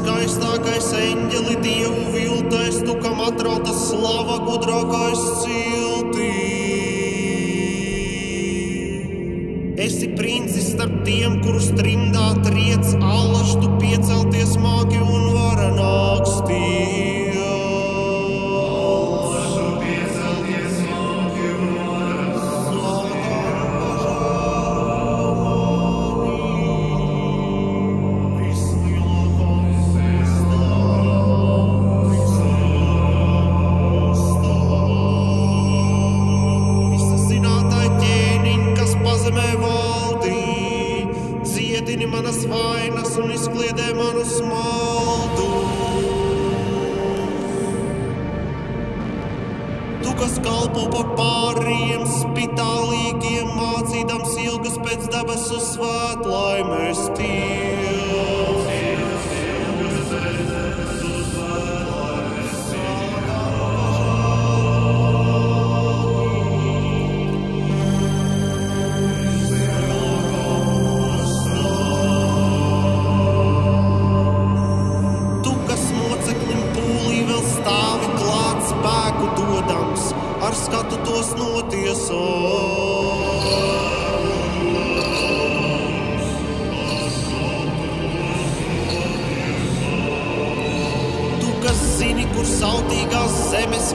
skaistākais eņģeli, dievu viltais, tu kam atrauta slava, gudrākais ciltī. Esi princis starp tiem, kurus trimdā triec un izkliedē manu smaldu. Tu, kas kalpo par pāriem, spitālīgiem, mācīdams ilgas pēc debesu svētlaimēs tiem.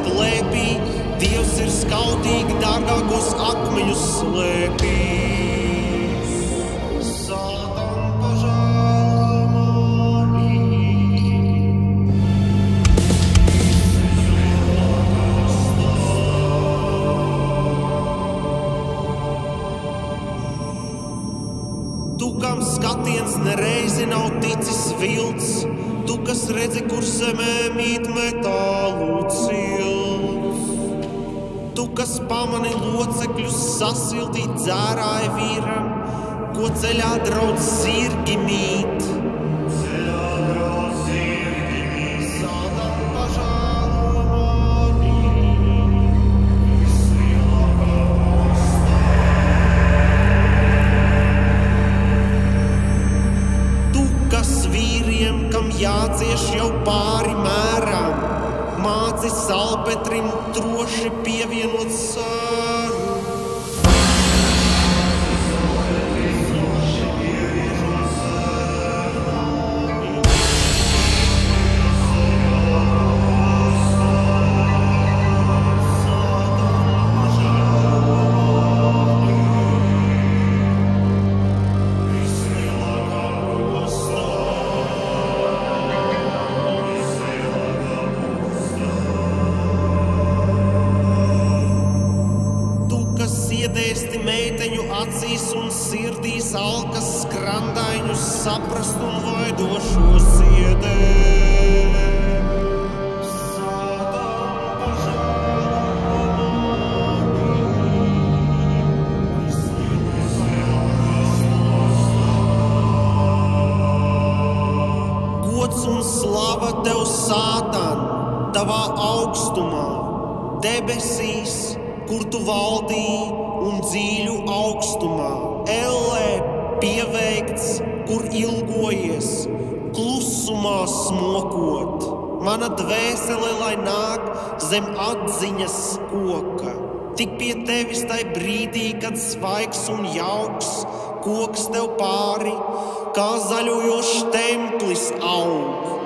Klēpī, Dievs ir skautīgi dārgākos akmeņus slēpīs. Kam skatiens nereizi nav ticis vilts, tu, kas redzi, kur zemē mīt metālu cilts. Tu, kas pamani locekļus sasildīt dzērāja vīram, ko ceļā draudz zirgi mīt. Jācieš jau pāri mēram, māci salpetrim droši pievienot sāru. Iedēsti meiteņu acīs un sirdīs alkas skrandaņus, saprast un vaidošo siedē. Gods un slava tev, Sātan, tavā augstumā, debesīs, kur tu valdīji, un dziļu augstumā. Ellē pieveikts, kur ilgojies, klusumā smokot. Mana dvēsele, lai nāk zem atziņas koka. Tik pie tevis tajā brīdī, kad svaigs un jauks koks tev pāri, kā zaļojošs templis aug.